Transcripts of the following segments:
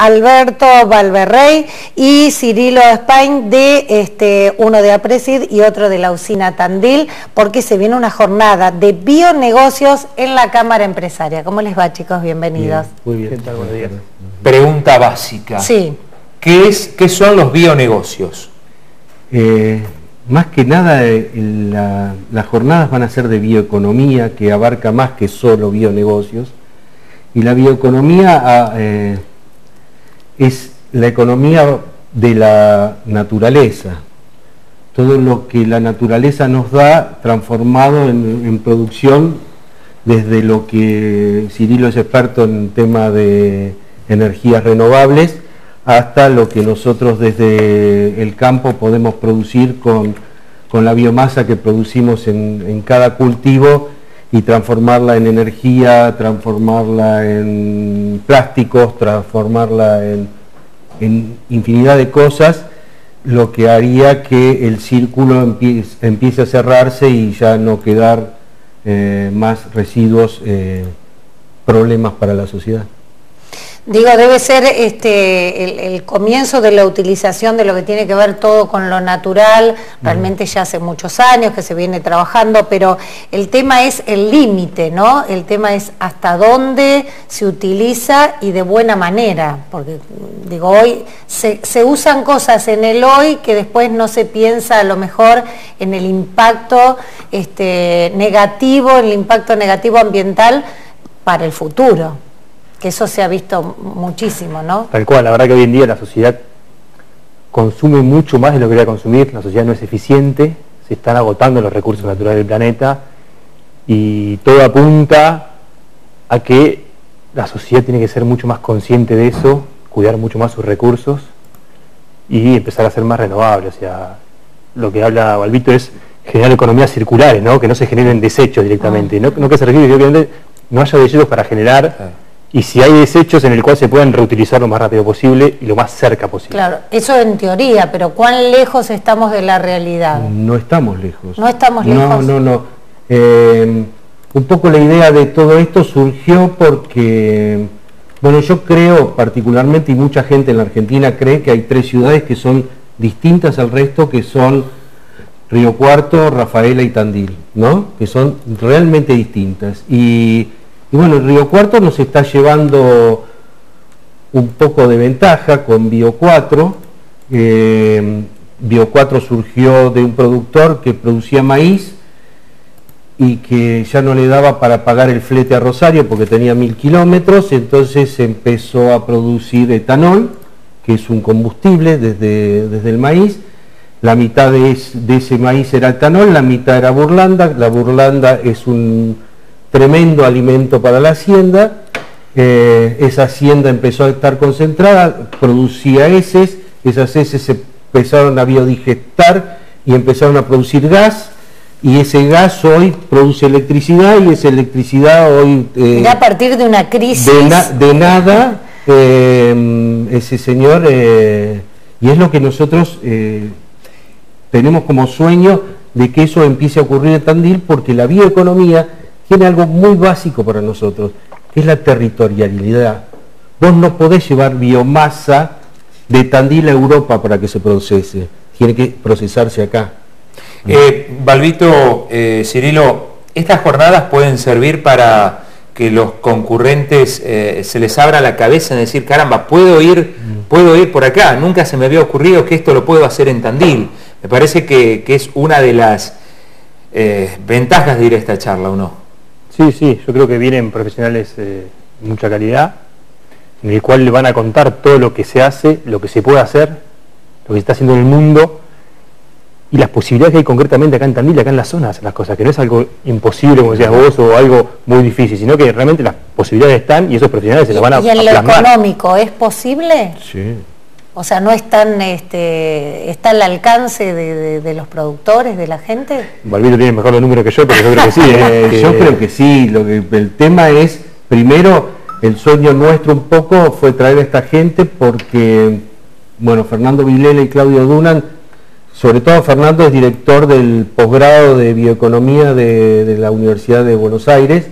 Alberto Valverrey y Cirilo Spain de este, uno de Apresid y otro de la usina Tandil, porque se viene una jornada de bionegocios en la Cámara Empresaria. ¿Cómo les va chicos? Bienvenidos. muy bien. ¿Qué tal? Buenos días. Pregunta básica. Sí. ¿Qué, es, qué son los bionegocios? Eh, más que nada, eh, las jornadas van a ser de bioeconomía, que abarca más que solo bionegocios. Y la bioeconomía ah, eh, es la economía de la naturaleza, todo lo que la naturaleza nos da transformado en, producción desde lo que Cirilo es experto en tema de energías renovables hasta lo que nosotros desde el campo podemos producir con, la biomasa que producimos en, en cada cultivo y transformarla en energía, transformarla en plásticos, transformarla en, infinidad de cosas, lo que haría que el círculo empiece, a cerrarse y ya no quedar eh, más residuos, eh, problemas para la sociedad. Digo, debe ser este, el, comienzo de la utilización de lo que tiene que ver todo con lo natural, realmente ya hace muchos años que se viene trabajando, pero el tema es el límite, ¿no? El tema es hasta dónde se utiliza y de buena manera, porque digo, hoy se, usan cosas en el hoy que después no se piensa a lo mejor en el impacto este, negativo, el impacto negativo ambiental para el futuro que eso se ha visto muchísimo, ¿no? Tal cual, la verdad que hoy en día la sociedad consume mucho más de lo que debería consumir, la sociedad no es eficiente, se están agotando los recursos naturales del planeta y todo apunta a que la sociedad tiene que ser mucho más consciente de eso, cuidar mucho más sus recursos y empezar a ser más renovable. O sea, lo que habla Balbito es generar economías circulares, ¿no? que no se generen desechos directamente, ah. no, que se requiere que no haya desechos para generar y si hay desechos en el cual se puedan reutilizar lo más rápido posible y lo más cerca posible. Claro, eso en teoría, pero ¿cuán lejos estamos de la realidad? No estamos lejos. No estamos lejos. No, no, no. Eh, un poco la idea de todo esto surgió porque, bueno, yo creo particularmente, y mucha gente en la Argentina cree que hay tres ciudades que son distintas al resto, que son Río Cuarto, Rafaela y Tandil, ¿no? Que son realmente distintas. Y y bueno, el Río Cuarto nos está llevando un poco de ventaja con Bio 4. Eh, Bio 4 surgió de un productor que producía maíz y que ya no le daba para pagar el flete a Rosario porque tenía mil kilómetros, entonces empezó a producir etanol, que es un combustible desde, desde el maíz. La mitad de, de ese maíz era etanol, la mitad era burlanda. La burlanda es un tremendo alimento para la hacienda. Eh, esa hacienda empezó a estar concentrada, producía heces, esas heces se empezaron a biodigestar y empezaron a producir gas y ese gas hoy produce electricidad y esa electricidad hoy... Eh, a partir de una crisis... De, nada, eh, ese señor, y es lo que nosotros tenemos como sueño de que eso empiece a ocurrir en Tandil porque la bioeconomía tiene algo muy básico para nosotros, que es la territorialidad. Vos no podés llevar biomasa de Tandil a Europa para que se procese, tiene que procesarse acá. Eh, Balbito, eh, Cirilo, estas jornadas pueden servir para que los concurrentes eh, se les abra la cabeza en decir, caramba, puedo ir, mm. puedo ir por acá, nunca se me había ocurrido que esto lo puedo hacer en Tandil. Me parece que, que es una de las eh, ventajas de ir a esta charla, ¿o no? Sí, sí, yo creo que vienen profesionales de mucha calidad, en el cual le van a contar todo lo que se hace, lo que se puede hacer, lo que se está haciendo en el mundo y las posibilidades que hay concretamente acá en Tandil, acá en la zona, hacer las cosas, que no es algo imposible, como decías vos, o algo muy difícil, sino que realmente las posibilidades están y esos profesionales se las van a ¿Y en lo económico es posible? Sí. O sea, ¿no están, este, está al alcance de, los productores, de la gente? Balbino tiene mejor los números que yo, pero yo creo que sí. ¿eh? Yo creo que sí. Lo que, el tema es, primero, el sueño nuestro un poco fue traer a esta gente porque, bueno, Fernando Vilela y Claudio Dunan, sobre todo Fernando es director del posgrado de bioeconomía de la Universidad de Buenos Aires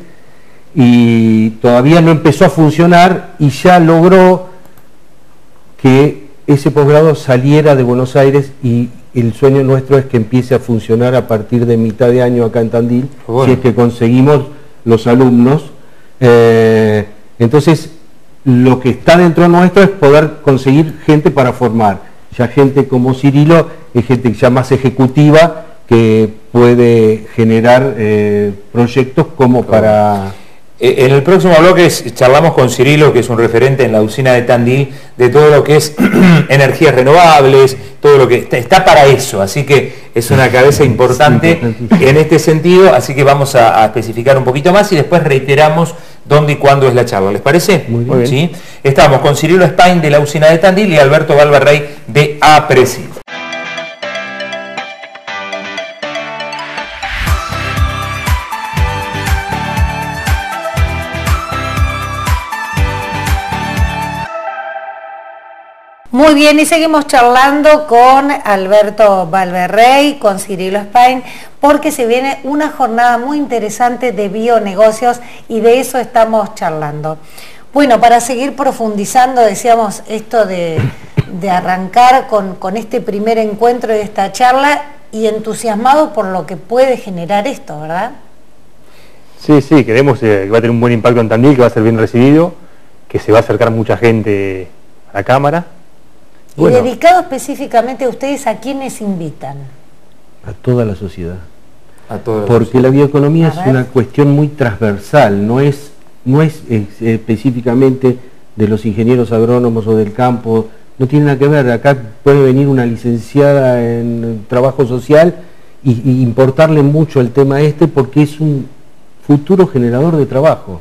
y todavía no empezó a funcionar y ya logró que ese posgrado saliera de Buenos Aires y el sueño nuestro es que empiece a funcionar a partir de mitad de año acá en Tandil, si es que conseguimos los alumnos. Eh, entonces, lo que está dentro nuestro es poder conseguir gente para formar. Ya gente como Cirilo es gente ya más ejecutiva que puede generar eh, proyectos como para en el próximo bloque charlamos con Cirilo, que es un referente en la usina de Tandil, de todo lo que es energías renovables, todo lo que está, para eso, así que es una cabeza importante en este sentido, así que vamos a, especificar un poquito más y después reiteramos dónde y cuándo es la charla, ¿les parece? Muy bien. ¿Sí? Estamos con Cirilo Spain de la usina de Tandil y Alberto Valverrey de APRESID. Muy bien, y seguimos charlando con Alberto Valverrey, con Cirilo Spain, porque se viene una jornada muy interesante de bionegocios y de eso estamos charlando. Bueno, para seguir profundizando, decíamos esto de, arrancar con, este primer encuentro de esta charla y entusiasmado por lo que puede generar esto, ¿verdad? Sí, sí, creemos eh, que va a tener un buen impacto en Tandil, que va a ser bien recibido, que se va a acercar mucha gente a la Cámara y dedicado específicamente a ustedes, ¿a quiénes invitan? A toda la sociedad. A toda Porque la bioeconomía es una cuestión muy transversal, no es, no es específicamente de los ingenieros agrónomos o del campo, no tiene nada que ver, acá puede venir una licenciada en trabajo social y, importarle mucho el tema este porque es un futuro generador de trabajo.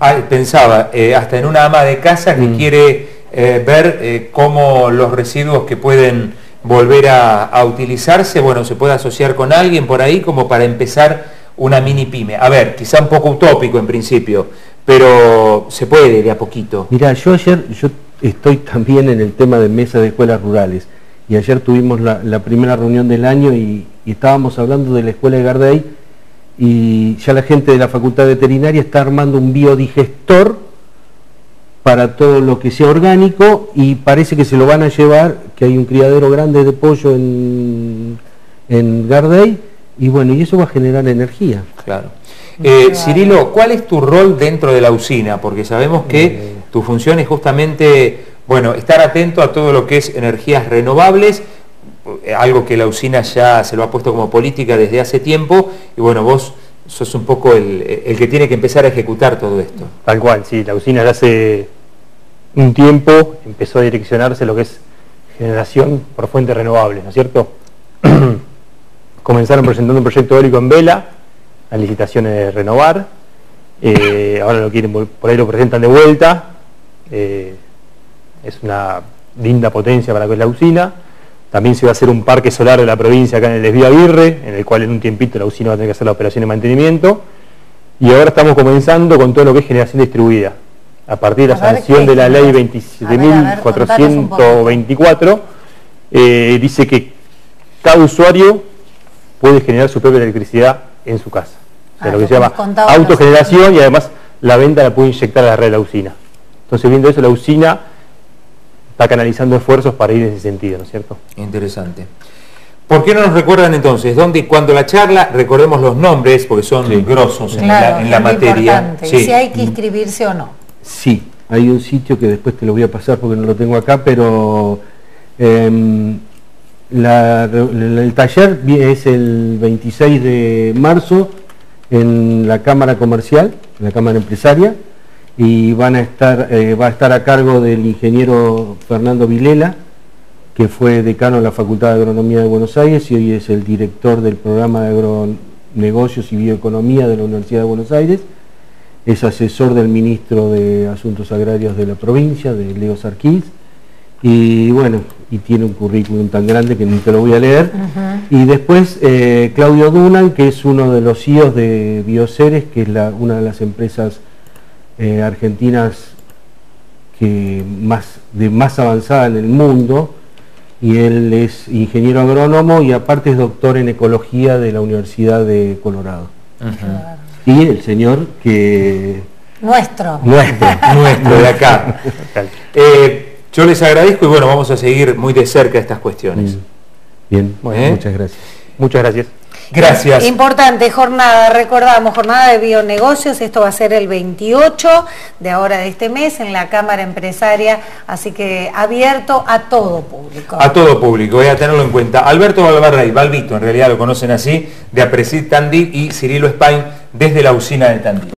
Ah, pensaba, eh, hasta en una ama de casa que mm. quiere eh, ver eh, cómo los residuos que pueden volver a, utilizarse, bueno, se puede asociar con alguien por ahí como para empezar una mini pyme. A ver, quizá un poco utópico en principio, pero se puede de a poquito. Mira, yo ayer, yo estoy también en el tema de mesa de escuelas rurales y ayer tuvimos la, primera reunión del año y, y, estábamos hablando de la escuela de Gardey y ya la gente de la Facultad Veterinaria está armando un biodigestor para todo lo que sea orgánico y parece que se lo van a llevar, que hay un criadero grande de pollo en, en Gardey y bueno, y eso va a generar energía. Claro. Eh, Cirilo, ¿cuál es tu rol dentro de la usina? Porque sabemos que eh. tu función es justamente, bueno, estar atento a todo lo que es energías renovables, eh, algo que la usina ya se lo ha puesto como política desde hace tiempo, y bueno, vos sos un poco el, el, que tiene que empezar a ejecutar todo esto. Tal cual, sí, la usina hace un tiempo empezó a direccionarse lo que es generación por fuentes renovables, ¿no es cierto? Comenzaron presentando un proyecto eólico en vela, las licitaciones de renovar, eh, ahora lo quieren, por ahí lo presentan de vuelta, eh, es una linda potencia para que la usina, también se va a hacer un parque solar de la provincia acá en el desvío Aguirre, en el cual en un tiempito la usina va a tener que hacer la operación de mantenimiento. Y ahora estamos comenzando con todo lo que es generación distribuida. A partir de la sanción de la ley 27.424, eh, dice que cada usuario puede generar su propia electricidad en su casa. O sea, ah, lo que se llama autogeneración y además la venta la puede inyectar a la red de la usina. Entonces, viendo eso, la usina está canalizando esfuerzos para ir en ese sentido, ¿no es cierto? Interesante. ¿Por qué no nos recuerdan entonces dónde y cuándo la charla? Recordemos los nombres porque son grosos en la, materia. Si hay que inscribirse o no. Sí, hay un sitio que después te lo voy a pasar porque no lo tengo acá, pero em, el taller es el 26 de marzo en la Cámara Comercial, en la Cámara Empresaria, y van a estar, eh, va a estar a cargo del ingeniero Fernando Vilela, que fue decano de la Facultad de Agronomía de Buenos Aires y hoy es el director del programa de agronegocios y bioeconomía de la Universidad de Buenos Aires. Es asesor del ministro de Asuntos Agrarios de la provincia, de Leo Sarquís, y bueno, y tiene un currículum tan grande que ni te lo voy a leer. Y después eh, Claudio Dunan, que es uno de los CEOs de Bioceres, que es una de las empresas eh, argentinas que más, de más avanzada en el mundo, y él es ingeniero agrónomo y aparte es doctor en ecología de la Universidad de Colorado. Y el señor que... Nuestro. Nuestro, nuestro de acá. Eh, Yo les agradezco y bueno, vamos a seguir muy de cerca estas cuestiones. Mm. Bien, bueno, ¿Eh? muchas gracias. Muchas gracias. Gracias. Importante jornada, recordamos, jornada de bionegocios, esto va a ser el 28 de ahora de este mes en la Cámara Empresaria, así que abierto a todo público. A todo público, voy a tenerlo en cuenta. Alberto Valvarrey, Balbito, en realidad lo conocen así, de Apresid Tandil y Cirilo Spain desde la usina de Tandil.